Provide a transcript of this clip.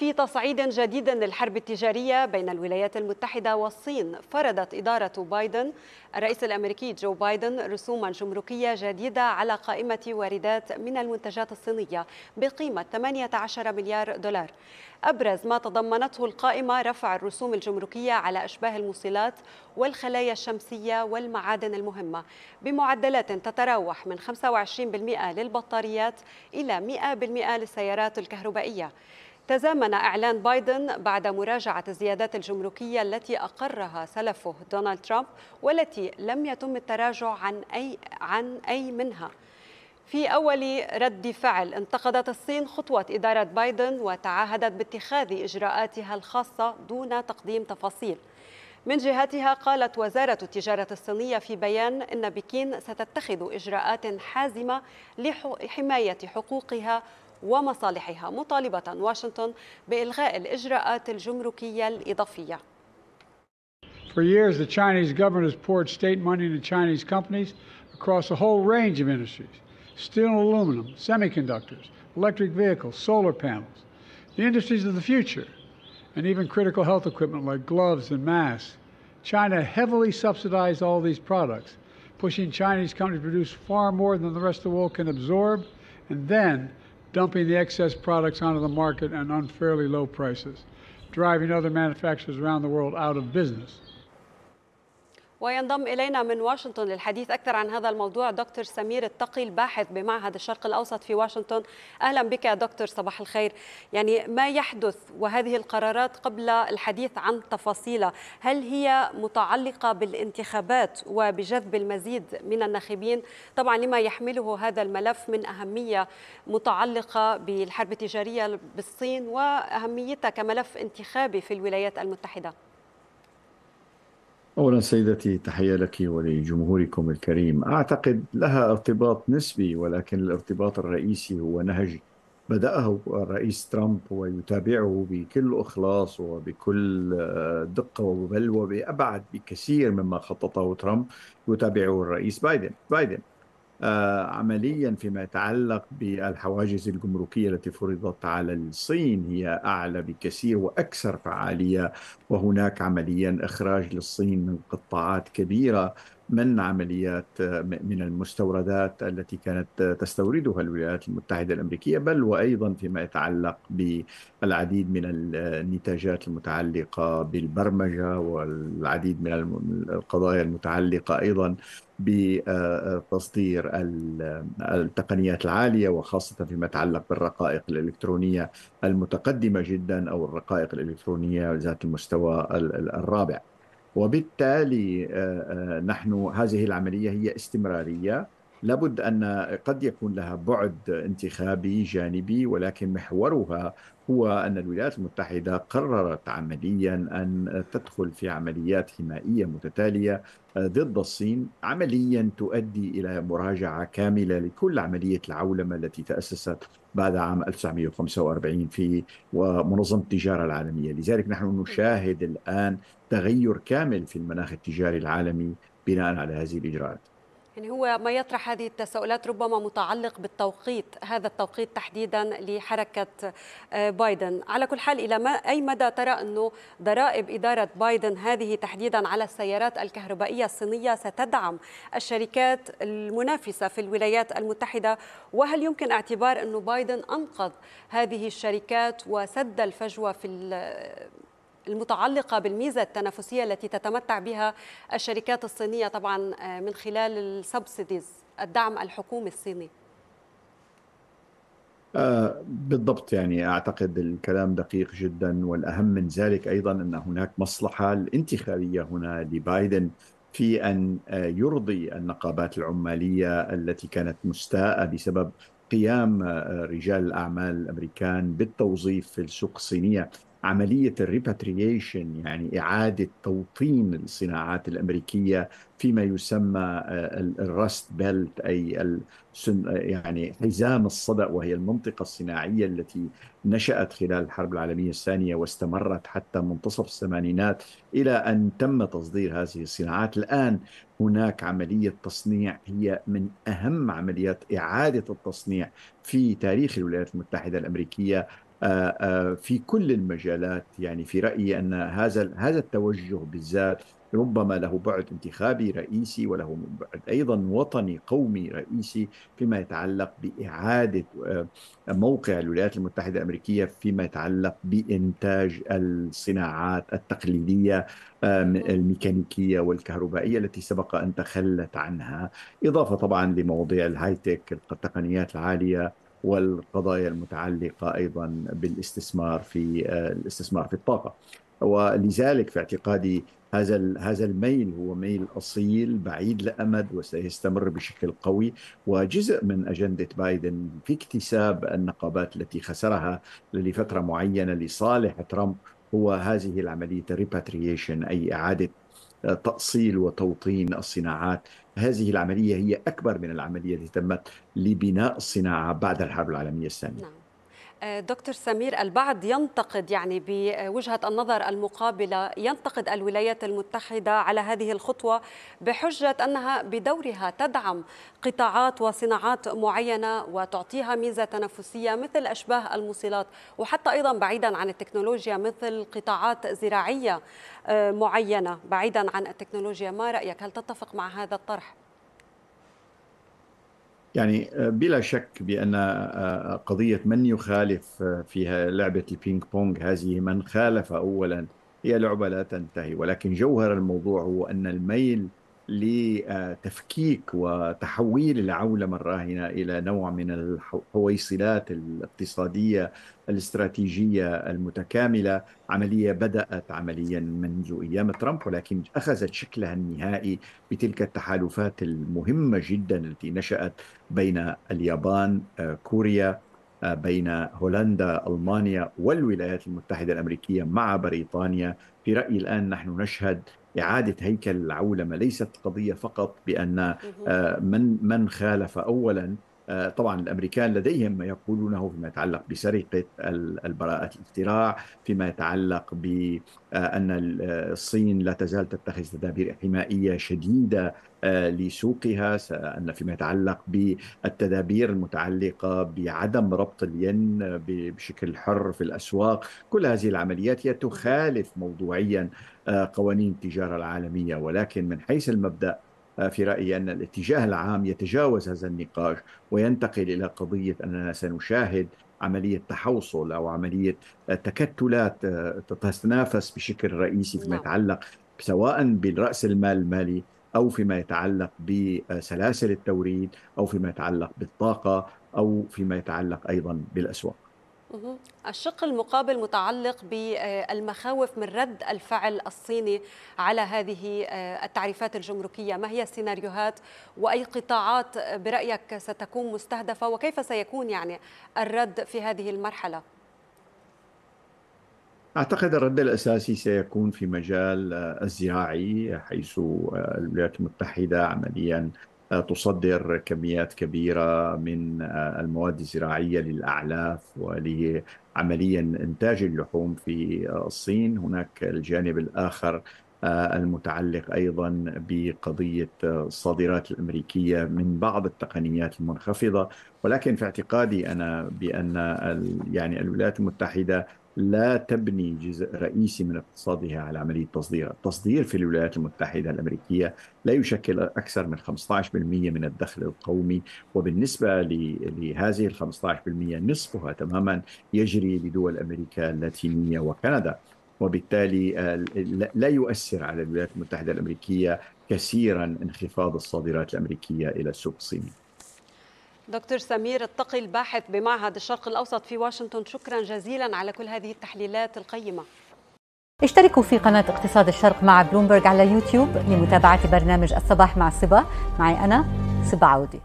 في تصعيد جديد للحرب التجارية بين الولايات المتحدة والصين. فرضت إدارة بايدن الرئيس الأمريكي جو بايدن رسوما جمركية جديدة على قائمة واردات من المنتجات الصينية بقيمة 18 مليار دولار. أبرز ما تضمنته القائمة رفع الرسوم الجمركية على أشباه الموصلات والخلايا الشمسية والمعادن المهمة. بمعدلات تتراوح من 25% للبطاريات إلى 100% للسيارات الكهربائية. تزامن إعلان بايدن بعد مراجعة الزيادات الجمركية التي أقرها سلفه دونالد ترامب والتي لم يتم التراجع عن أي عن أي منها. في أول رد فعل انتقدت الصين خطوة إدارة بايدن وتعهدت باتخاذ إجراءاتها الخاصة دون تقديم تفاصيل. من جهتها قالت وزارة التجارة الصينية في بيان إن بكين ستتخذ إجراءات حازمة لحماية حقوقها ومصالحها مطالبة واشنطن بإلغاء الإجراءات الجمركية الإضافية. For years, the Chinese government has poured state money into Chinese companies across a whole range of industries steel and aluminum, semiconductors, electric vehicles, solar panels, the industries of the future, and even critical health equipment like gloves and masks. China heavily subsidized all these products, pushing Chinese companies to produce far more than the rest of the world can absorb, and then dumping the excess products onto the market at unfairly low prices, driving other manufacturers around the world out of business. وينضم إلينا من واشنطن للحديث أكثر عن هذا الموضوع دكتور سمير التقي الباحث بمعهد الشرق الأوسط في واشنطن. أهلا بك دكتور صباح الخير. يعني ما يحدث وهذه القرارات قبل الحديث عن تفاصيلها؟ هل هي متعلقة بالانتخابات وبجذب المزيد من الناخبين؟ طبعا لما يحمله هذا الملف من أهمية متعلقة بالحرب التجارية بالصين وأهميتها كملف انتخابي في الولايات المتحدة. أولا سيدتي تحية لك ولجمهوركم الكريم. أعتقد لها ارتباط نسبي ولكن الارتباط الرئيسي هو نهج بدأه الرئيس ترامب ويتابعه بكل إخلاص وبكل دقة بل وبأبعد بكثير مما خططه ترامب يتابعه الرئيس بايدن. بايدن. آه، عمليا فيما يتعلق بالحواجز الجمركية التي فرضت على الصين هي أعلى بكثير وأكثر فعالية وهناك عمليا إخراج للصين من قطاعات كبيرة. من عمليات من المستوردات التي كانت تستوردها الولايات المتحدة الأمريكية بل وأيضا فيما يتعلق بالعديد من النتاجات المتعلقة بالبرمجة والعديد من القضايا المتعلقة أيضا بتصدير التقنيات العالية وخاصة فيما يتعلق بالرقائق الإلكترونية المتقدمة جدا أو الرقائق الإلكترونية ذات المستوى الرابع. وبالتالي نحن هذه العملية هي استمرارية. لابد أن قد يكون لها بعد انتخابي جانبي ولكن محورها هو أن الولايات المتحدة قررت عمليا أن تدخل في عمليات حمائية متتالية ضد الصين عمليا تؤدي إلى مراجعة كاملة لكل عملية العولمة التي تأسست بعد عام 1945 في ومنظمة التجارة العالمية. لذلك نحن نشاهد الآن تغير كامل في المناخ التجاري العالمي بناء على هذه الإجراءات. يعني هو ما يطرح هذه التساؤلات ربما متعلق بالتوقيت هذا التوقيت تحديدا لحركة آه، بايدن. على كل حال إلى ما أي مدى ترى أنه ضرائب إدارة بايدن هذه تحديدا على السيارات الكهربائية الصينية ستدعم الشركات المنافسة في الولايات المتحدة؟ وهل يمكن اعتبار أنه بايدن أنقذ هذه الشركات وسد الفجوة في المتعلقة بالميزة التنافسية التي تتمتع بها الشركات الصينية طبعا آه، من خلال السبسيديز الدعم الحكومي الصيني. آه بالضبط يعني أعتقد الكلام دقيق جدا والأهم من ذلك أيضا أن هناك مصلحة الانتخابية هنا لبايدن في أن آه، يرضي النقابات العمالية التي كانت مستاءة بسبب قيام رجال الأعمال الأمريكان بالتوظيف في السوق الصينية. عملية ال repatriation يعني إعادة توطين الصناعات الأمريكية فيما يسمى آه، ال Rust Belt أي يعني حزام الصدأ وهي المنطقة الصناعية التي نشأت خلال الحرب العالمية الثانية واستمرت حتى منتصف الثمانينات إلى أن تم تصدير هذه الصناعات. الآن هناك عملية تصنيع هي من أهم عمليات إعادة التصنيع في تاريخ الولايات المتحدة الأمريكية. في كل المجالات يعني في رأيي أن هذا هذا التوجه بالذات ربما له بعد انتخابي رئيسي وله بعد أيضا وطني قومي رئيسي فيما يتعلق بإعادة آه، موقع الولايات المتحدة الأمريكية فيما يتعلق بإنتاج الصناعات التقليدية آه، الميكانيكية والكهربائية التي سبق أن تخلت عنها، إضافة طبعا لمواضيع ال high tech التقنيات العالية والقضايا المتعلقة أيضا بالاستثمار في آه، الاستثمار في الطاقة. ولذلك في اعتقادي هذا هذا الميل هو ميل أصيل بعيد الامد وسيستمر بشكل قوي وجزء من أجندة بايدن في اكتساب النقابات التي خسرها لفترة معينة لصالح ترامب هو هذه العملية الريباتريشن أي إعادة تأصيل وتوطين الصناعات هذه العملية هي أكبر من العملية التي تمت لبناء الصناعة بعد الحرب العالمية الثانية نعم. دكتور سمير البعض ينتقد يعني بوجهة النظر المقابلة ينتقد الولايات المتحدة على هذه الخطوة بحجة أنها بدورها تدعم قطاعات وصناعات معينة وتعطيها ميزة تنافسية مثل أشباه الموصلات وحتى أيضا بعيدا عن التكنولوجيا مثل قطاعات زراعية آه، معينة بعيدا عن التكنولوجيا ما رأيك هل تتفق مع هذا الطرح؟ يعني آه، بلا شك بأن آه، قضية من يخالف آه، فيها لعبة البينج بونج هذه من خالف أولا هي لعبة لا تنتهي. ولكن جوهر الموضوع هو أن الميل لتفكيك وتحويل العولمة الراهنة إلى نوع من الحويصلات الاقتصادية الاستراتيجية المتكاملة. عملية بدأت عمليا منذ أيام ترامب ولكن أخذت شكلها النهائي بتلك التحالفات المهمة جدا التي نشأت بين اليابان كوريا بين هولندا ألمانيا والولايات المتحدة الأمريكية مع بريطانيا. في رأيي الآن نحن نشهد إعادة هيكل العولمة ليست قضية فقط بأن آه، من من خالف أولا طبعا الأمريكان لديهم ما يقولونه فيما يتعلق بسرقة البراءة الاختراع، فيما يتعلق بان آه، الصين لا تزال تتخذ تدابير حمائيه شديدة لسوقها، ان فيما يتعلق بالتدابير المتعلقة بعدم ربط الين بشكل حر في الأسواق، كل هذه العمليات هي تخالف موضوعيا قوانين التجارة العالمية. ولكن من حيث المبدأ آه، في رأيي أن الاتجاه العام يتجاوز هذا النقاش وينتقل إلى قضية أننا سنشاهد عملية تحوصل أو عملية تكتلات تتنافس بشكل رئيسي فيما نعم. يتعلق سواء براس المال المالي أو فيما يتعلق بسلاسل التوريد أو فيما يتعلق بالطاقة أو فيما يتعلق أيضا بالأسواق. الشق المقابل متعلق بالمخاوف من رد الفعل الصيني على هذه آه، التعريفات الجمركية، ما هي السيناريوهات وأي قطاعات برأيك ستكون مستهدفة وكيف سيكون يعني الرد في هذه المرحلة؟ أعتقد الرد الأساسي سيكون في مجال آه، الزراعي حيث آه، الولايات المتحدة عمليا تصدر كميات كبيرة من المواد الزراعية للأعلاف ولعمليا إنتاج اللحوم في الصين. هناك الجانب الآخر المتعلق أيضا بقضية الصادرات الأمريكية من بعض التقنيات المنخفضة. ولكن في اعتقادي أنا بأن يعني الولايات المتحدة لا تبني جزء رئيسي من اقتصادها على عملية تصدير التصدير في الولايات المتحدة الأمريكية لا يشكل أكثر من 15% من الدخل القومي وبالنسبة لهذه ال 15% نصفها تماما يجري لدول أمريكا اللاتينية وكندا. وبالتالي آه، لا يؤثر على الولايات المتحدة الأمريكية كثيرا انخفاض الصادرات الأمريكية إلى السوق الصيني دكتور سمير التقي الباحث بمعهد الشرق الأوسط في واشنطن شكرا جزيلا على كل هذه التحليلات القيمة. اشتركوا في قناة اقتصاد الشرق مع بلومبرج على يوتيوب لمتابعة برنامج الصباح مع الصبا معي أنا صبا عودي.